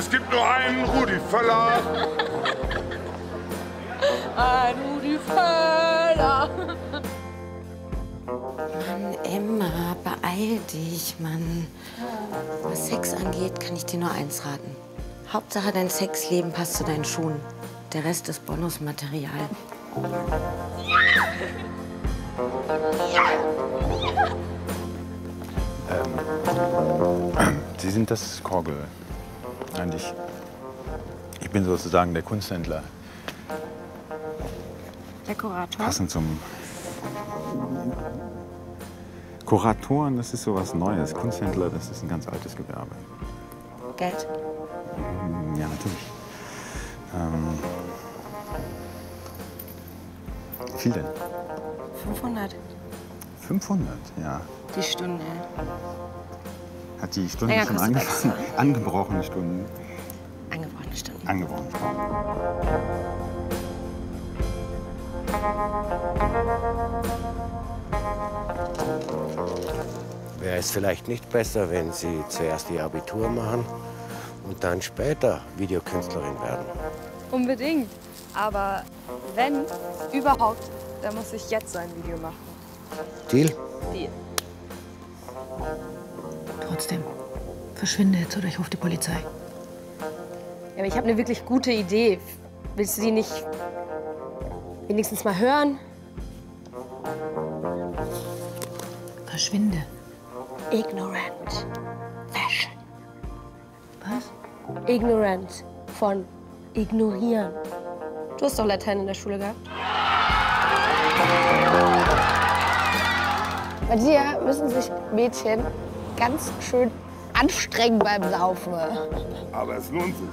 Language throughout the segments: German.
Es gibt nur einen Rudi Völler. Ein Rudi Völler. Mann, Emma, beeil dich, Mann. Was Sex angeht, kann ich dir nur eins raten. Hauptsache, dein Sexleben passt zu deinen Schuhen. Der Rest ist Bonusmaterial. Sie sind das Korgel. Eigentlich. Ich bin sozusagen der Kunsthändler. Der Kurator. Passend zum. Kuratoren, das ist sowas Neues. Kunsthändler, das ist ein ganz altes Gewerbe. Geld? Ja, natürlich. Ähm, wie viel denn? 500. 500, ja. Die Stunde. Hat die Stunde Länger schon angefangen? Angebrochene Stunden. Angebrochene Stunden. Angebrochene Stunden. Wäre es vielleicht nicht besser, wenn Sie zuerst Ihr Abitur machen und dann später Videokünstlerin werden? Unbedingt. Aber wenn überhaupt, dann muss ich jetzt so ein Video machen. Deal? Deal. Trotzdem, verschwinde jetzt oder ich rufe die Polizei. Ja, aber ich habe eine wirklich gute Idee. Willst du die nicht wenigstens mal hören? Verschwinde. Ignorant Fashion. Was? Ignorant von ignorieren. Du hast doch Latein in der Schule gehabt. Bei dir müssen sich Mädchen ganz schön anstrengen beim Saufen. Aber es lohnt sich.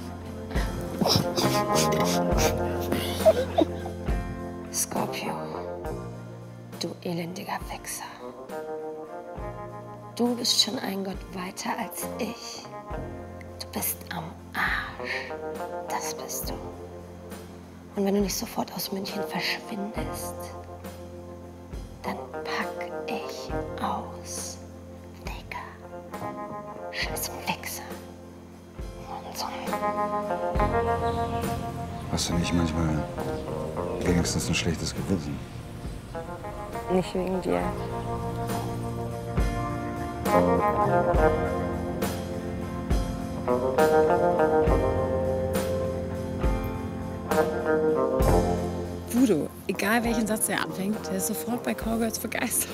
Scorpio, du elendiger Wichser. Du bist schon ein Gott weiter als ich. Du bist am Arsch. Das bist du. Und wenn du nicht sofort aus München verschwindest, Scheiß Wichser. So. Hast du nicht manchmal wenigstens ein schlechtes Gewissen? Nicht wegen dir. Budo, egal welchen Satz er anfängt, der ist sofort bei Cowgirls begeistert.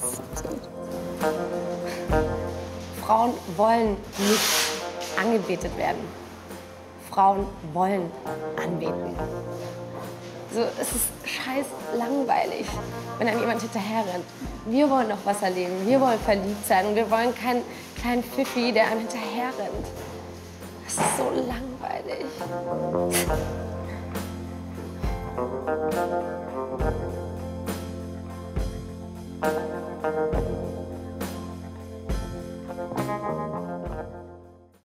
Das ist absurd. Frauen wollen nicht angebetet werden. Frauen wollen anbeten. So, es ist scheiß langweilig, wenn einem jemand hinterherrennt. Wir wollen noch was erleben, wir wollen verliebt sein und wir wollen keinen kleinen Pfiffi, der einem hinterherrennt. Das ist so langweilig.